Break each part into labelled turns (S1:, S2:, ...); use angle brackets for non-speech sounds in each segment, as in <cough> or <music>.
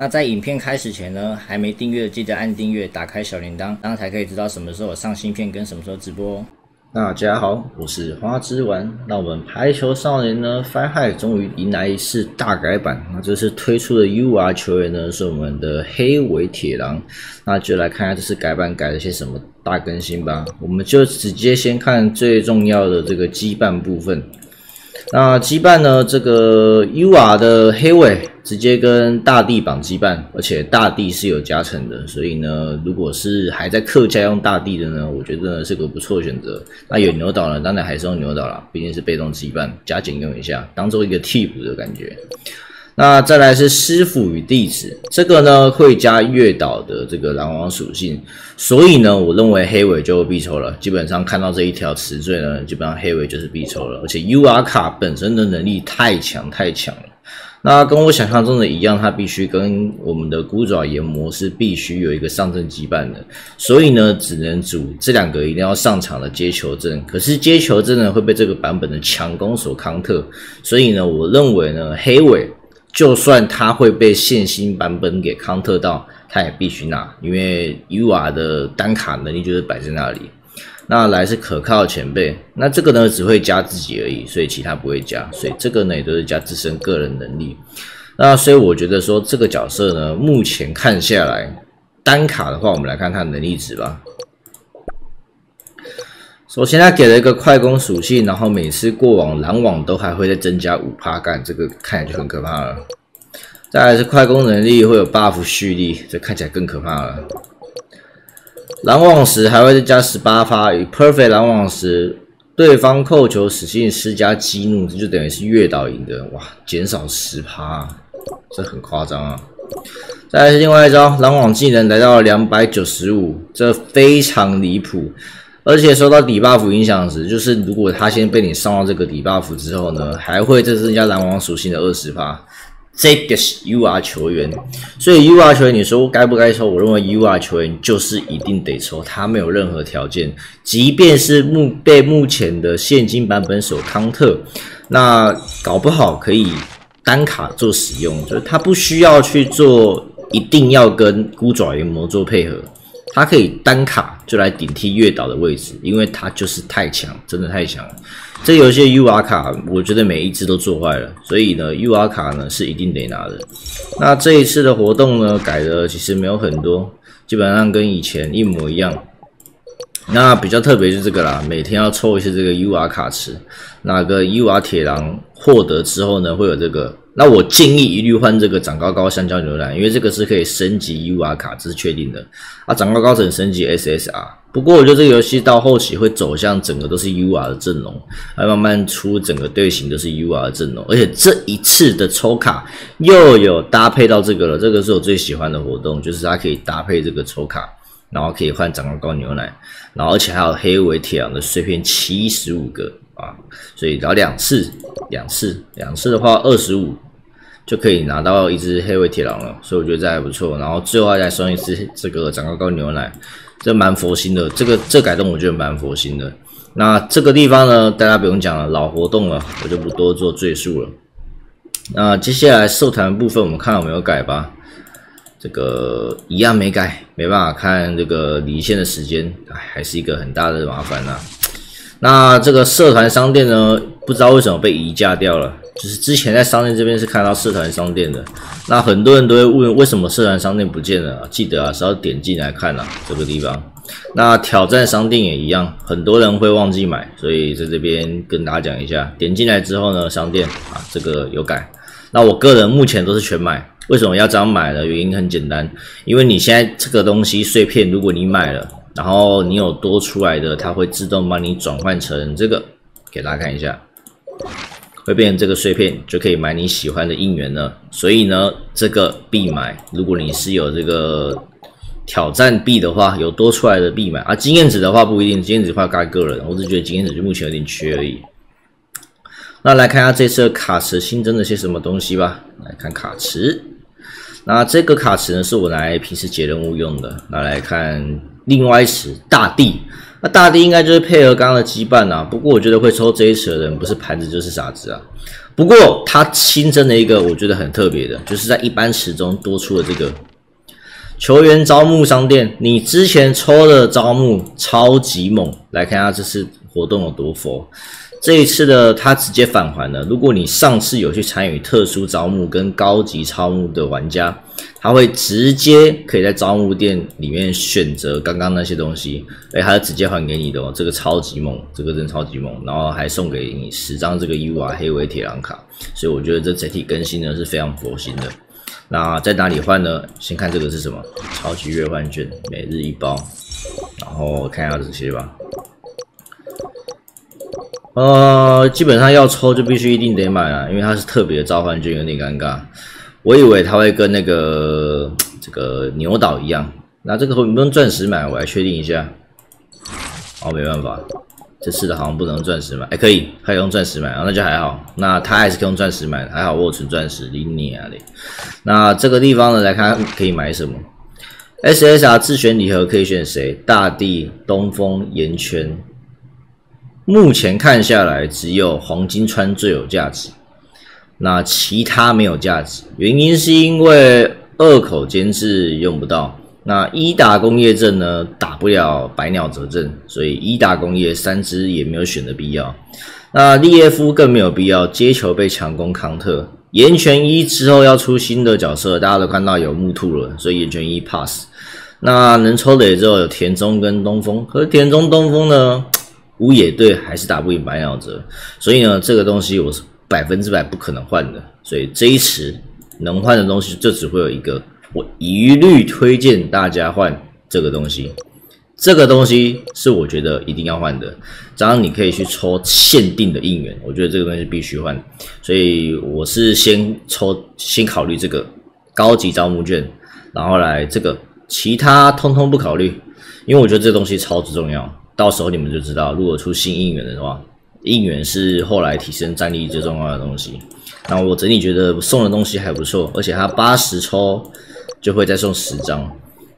S1: 那在影片开始前呢，还没订阅记得按订阅，打开小铃铛，这样才可以知道什么时候上新片跟什么时候直播哦。大家好，我是花之丸。那我们排球少年呢，Fire High 终于迎来一次大改版。那这次推出的 UR 球员呢，是我们的黑尾铁狼。那就来看一下这次改版改了些什么大更新吧。我们就直接先看最重要的这个羁绊部分。那羁绊呢？这个 UR 的黑尾直接跟大地绑羁绊，而且大地是有加成的，所以呢，如果是还在客家用大地的呢，我觉得是个不错的选择。那有牛岛呢，当然还是用牛岛啦，毕竟是被动羁绊，加减用一下，当做一个替补的感觉。那再来是师傅与弟子，这个呢会加月岛的这个狼王属性，所以呢，我认为黑尾就必抽了。基本上看到这一条词缀呢，基本上黑尾就是必抽了。而且 UR 卡本身的能力太强太强了，那跟我想象中的一样，它必须跟我们的孤爪炎魔是必须有一个上阵羁绊的，所以呢，只能组这两个一定要上场的接球阵。可是接球阵呢会被这个版本的强攻所康特，所以呢，我认为呢，黑尾。就算他会被现新版本给康特到，他也必须拿，因为 UR 的单卡能力就是摆在那里。那来是可靠的前辈，那这个呢只会加自己而已，所以其他不会加，所以这个呢也都是加自身个人能力。那所以我觉得说这个角色呢，目前看下来单卡的话，我们来看他能力值吧。首先，他给了一个快攻属性，然后每次过往拦网都还会再增加五趴干，这个看起来就很可怕了。再来是快攻能力会有 buff 蓄力，这看起来更可怕了。拦网时还会再加十八发，以 perfect 拦网时对方扣球使性施加激怒，这就等于是越岛赢的，哇，减少十趴，这很夸张啊。再来是另外一招拦网技能来到了两百九十五，这非常离谱。而且受到底 buff 影响时，就是如果他先被你上到这个底 buff 之后呢，还会再增加蓝王属性的二十发。这个是 UR 球员，所以 UR 球员你说该不该抽？我认为 UR 球员就是一定得抽，他没有任何条件，即便是目被目前的现金版本所康特，那搞不好可以单卡做使用，就是他不需要去做，一定要跟孤爪炎魔做配合。他可以单卡就来顶替月岛的位置，因为他就是太强，真的太强了。这游戏 UR 卡，我觉得每一只都做坏了，所以呢，UR 卡呢是一定得拿的。那这一次的活动呢，改的其实没有很多，基本上跟以前一模一样。那比较特别是这个啦，每天要抽一次这个 UR 卡池，那个 UR 铁狼获得之后呢，会有这个。那我建议一律换这个长高高香蕉牛奶，因为这个是可以升级 UR 卡，这是确定的。啊，长高高只能升级 SSR，不过我觉得这个游戏到后期会走向整个都是 UR 的阵容，会慢慢出整个队形都是 UR 的阵容，而且这一次的抽卡又有搭配到这个了，这个是我最喜欢的活动，就是它可以搭配这个抽卡，然后可以换长高高牛奶，然后而且还有黑尾铁狼的碎片七十五个啊，所以只要两次，两次，两次的话二十五。就可以拿到一只黑尾铁狼了，所以我觉得这还不错。然后最后再送一只这个长高高牛奶，这蛮佛心的。这个这改动我觉得蛮佛心的。那这个地方呢，大家不用讲了，老活动了，我就不多做赘述了。那接下来社团部分，我们看有没有改吧？这个一样没改，没办法看这个离线的时间，还是一个很大的麻烦呐。那这个社团商店呢，不知道为什么被移架掉了。就是之前在商店这边是看到社团商店的，那很多人都会问为什么社团商店不见了？记得啊是要点进来看啊这个地方。那挑战商店也一样，很多人会忘记买，所以在这边跟大家讲一下，点进来之后呢，商店啊这个有改。那我个人目前都是全买，为什么要这样买呢？原因很简单，因为你现在这个东西碎片，如果你买了，然后你有多出来的，它会自动帮你转换成这个，给大家看一下。会变成这个碎片，就可以买你喜欢的应援了。所以呢，这个必买。如果你是有这个挑战币的话，有多出来的必买啊。经验值的话不一定，经验值的话看个人。我只觉得经验值就目前有点缺而已。那来看一下这次的卡池新增了些什么东西吧。来看卡池，那这个卡池呢是我来平时解任务用的。那来看另外一池大地。那大地应该就是配合刚刚的羁绊啊，不过我觉得会抽这一池的人不是盘子就是傻子啊。不过他新增了一个我觉得很特别的，就是在一般池中多出了这个球员招募商店。你之前抽的招募超级猛，来看一下这次活动有多佛。这一次的它直接返还了。如果你上次有去参与特殊招募跟高级招募的玩家，他会直接可以在招募店里面选择刚刚那些东西，哎，他直接还给你的哦，这个超级猛，这个真超级猛，然后还送给你十张这个 U R 黑尾铁狼卡，所以我觉得这整体更新呢是非常佛心的。那在哪里换呢？先看这个是什么？超级月换券，每日一包，然后看一下这些吧。呃，基本上要抽就必须一定得买啊，因为它是特别的召唤券，有点尴尬。我以为它会跟那个 <tsk> 这个牛岛一样，那这个能不用钻石买？我来确定一下。哦，没办法，这次的好像不能钻石买，哎，可以，可以用钻石买，那就还好。那它还是可以用钻石买，还好我存钻石，理你啊嘞。那这个地方呢，来看可以买什么？SSR 自选礼盒可以选谁？大地、东风、岩圈。目前看下来，只有黄金川最有价值，那其他没有价值。原因是因为二口监制用不到，那一打工业阵呢打不了百鸟折阵，所以一打工业三只也没有选的必要。那利耶夫更没有必要接球被强攻康特。岩泉一之后要出新的角色，大家都看到有木兔了，所以岩泉一 pass。那能抽的也只有田中跟东风，可是田中东风呢？乌野队还是打不赢白鸟泽，所以呢，这个东西我是百分之百不可能换的。所以这一池能换的东西就只会有一个，我一律推荐大家换这个东西。这个东西是我觉得一定要换的，这样你可以去抽限定的应援，我觉得这个东西必须换。所以我是先抽，先考虑这个高级招募券，然后来这个，其他通通不考虑，因为我觉得这东西超级重要。到时候你们就知道，如果出新应援的话，应援是后来提升战力最重要的东西。那我整体觉得送的东西还不错，而且它八十抽就会再送十张，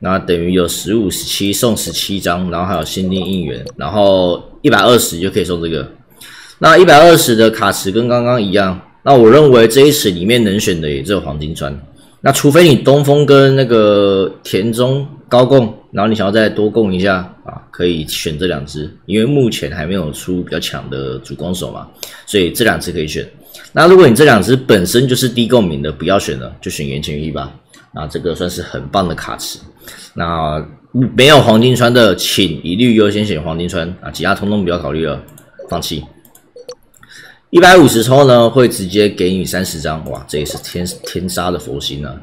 S1: 那等于有十五、十七送十七张，然后还有限定应援，然后一百二十就可以送这个。那一百二十的卡池跟刚刚一样，那我认为这一池里面能选的也只有黄金砖。那除非你东风跟那个田中高供，然后你想要再多供一下啊，可以选这两只，因为目前还没有出比较强的主攻手嘛，所以这两只可以选。那如果你这两只本身就是低共鸣的，不要选了，就选岩泉一吧。那这个算是很棒的卡池。那没有黄金川的，请一律优先选黄金川啊，其他通通不要考虑了，放弃。一百五十抽呢，会直接给你三十张，哇，这也是天天杀的佛心啊！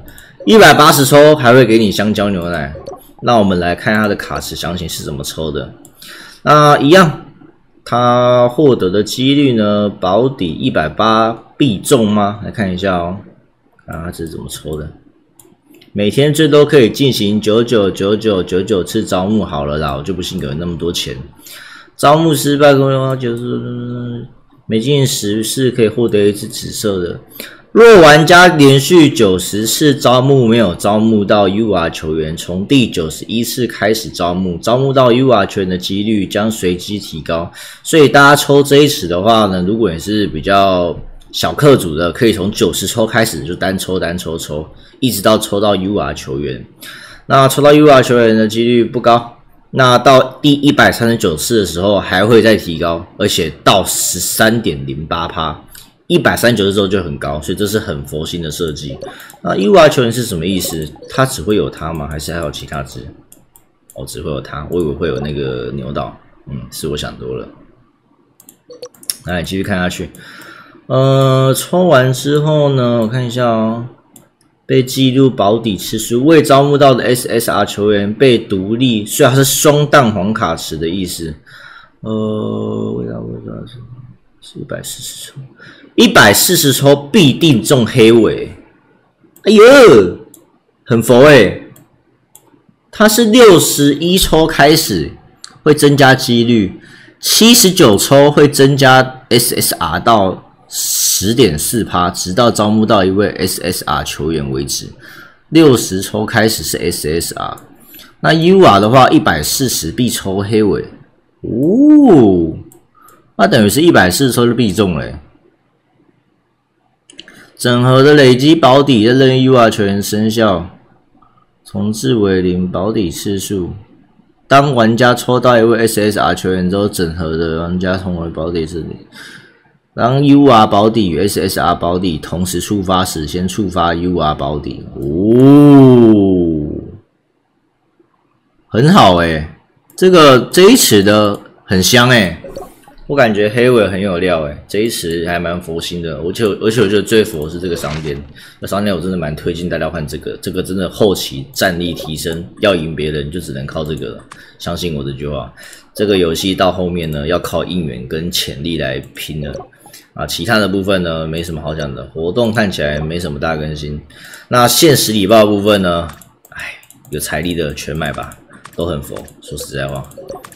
S1: 一百八十抽还会给你香蕉牛奶。那我们来看它的卡池详情是怎么抽的。那一样，它获得的几率呢，保底一百八必中吗？来看一下哦，看它是怎么抽的。每天最多可以进行九九九九九九次招募，好了啦，我就不信有那么多钱。招募失败，公用就是。每进十次可以获得一只紫色的。若玩家连续九十次招募没有招募到 UR 球员，从第九十一次开始招募，招募到 UR 球员的几率将随机提高。所以大家抽这一池的话呢，如果你是比较小客组的，可以从九十抽开始就单抽单抽抽，一直到抽到 UR 球员。那抽到 UR 球员的几率不高。那到第一百三十九次的时候还会再提高，而且到十三点零八趴，一百三九次之后就很高，所以这是很佛心的设计。那 U R 球员是什么意思？它只会有它吗？还是还有其他只？哦，只会有它，我以为会有那个牛岛。嗯，是我想多了。来继续看下去。呃，抽完之后呢，我看一下哦。被记录保底次数未招募到的 SSR 球员被独立，虽然是双蛋黄卡池的意思。呃，我要我要是是一百四十抽，一百四十抽必定中黑尾。哎呦，很佛哎！它是六十一抽开始会增加几率，七十九抽会增加 SSR 到。十点四趴，直到招募到一位 SSR 球员为止。六十抽开始是 SSR，那 UR 的话，一百四十必抽黑尾。哦，那等于是一百四十抽就必中嘞。整合的累积保底的，任意 U R 球员生效，重置为零保底次数。当玩家抽到一位 S S R 球员之后，整合的玩家成为保底是零。当 U R 保底与 S S R 保底同时触发时，先触发 U R 保底。哦，很好哎，这个这一池的很香哎。我感觉黑尾很有料哎，这一池还蛮佛心的，而且而且我觉得最佛是这个商店，那商店我真的蛮推荐大家换这个，这个真的后期战力提升，要赢别人就只能靠这个了，相信我这句话。这个游戏到后面呢，要靠应援跟潜力来拼了啊，其他的部分呢没什么好讲的，活动看起来没什么大更新。那现实礼包部分呢，哎，有财力的全买吧，都很佛，说实在话。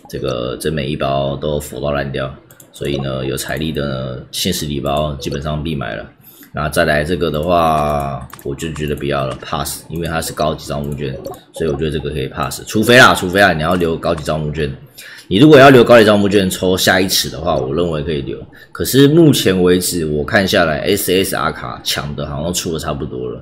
S1: 这个这每一包都佛到烂掉，所以呢，有财力的呢，现实礼包基本上必买了。那再来这个的话，我就觉得不要了，pass，因为它是高级招募券，所以我觉得这个可以 pass。除非啊，除非啊，你要留高级招募券。你如果要留高铁招募券抽下一池的话，我认为可以留。可是目前为止我看下来，SSR 卡抢的好像都出的差不多了。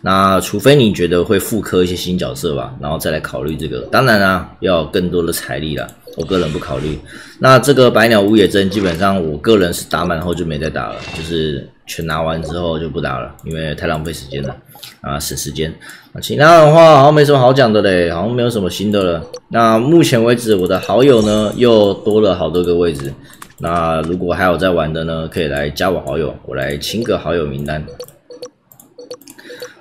S1: 那除非你觉得会复刻一些新角色吧，然后再来考虑这个。当然啊，要更多的财力了。我个人不考虑。那这个百鸟无野针，基本上我个人是打满后就没再打了，就是全拿完之后就不打了，因为太浪费时间了啊，省时间。那其他的话好像没什么好讲的嘞，好像没有什么新的了。那目前为止，我的好友呢又多了好多个位置。那如果还有在玩的呢，可以来加我好友，我来清个好友名单。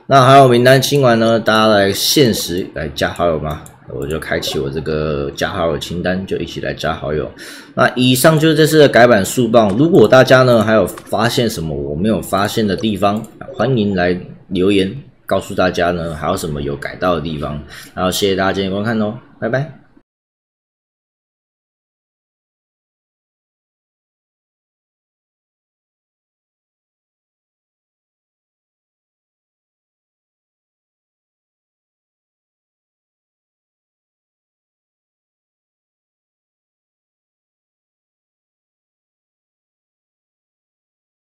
S1: 那好友名单清完呢，大家来限时来加好友吧。我就开启我这个加好友清单，就一起来加好友。那以上就是这次的改版速报。如果大家呢还有发现什么我没有发现的地方，欢迎来留言告诉大家呢还有什么有改到的地方。然后谢谢大家今天观看哦，拜拜。